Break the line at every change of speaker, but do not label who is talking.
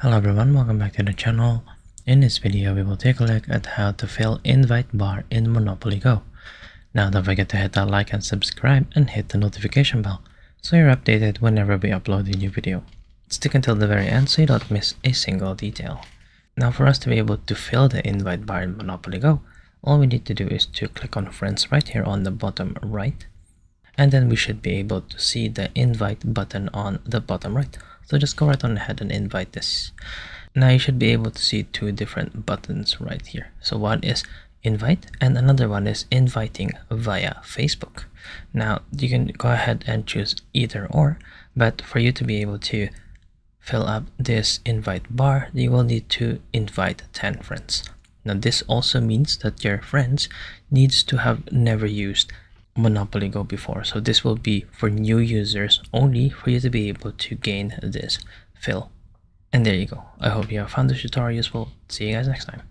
Hello everyone, welcome back to the channel. In this video, we will take a look at how to fill invite bar in Monopoly Go. Now don't forget to hit that like and subscribe and hit the notification bell so you're updated whenever we upload a new video. Stick until the very end so you don't miss a single detail. Now for us to be able to fill the invite bar in Monopoly Go, all we need to do is to click on friends right here on the bottom right and then we should be able to see the invite button on the bottom right. So just go right on ahead and invite this. Now you should be able to see two different buttons right here. So one is invite and another one is inviting via facebook. Now you can go ahead and choose either or but for you to be able to fill up this invite bar you will need to invite 10 friends. Now this also means that your friends needs to have never used Monopoly Go before. So this will be for new users only for you to be able to gain this fill. And there you go. I hope you have found this tutorial useful. See you guys next time.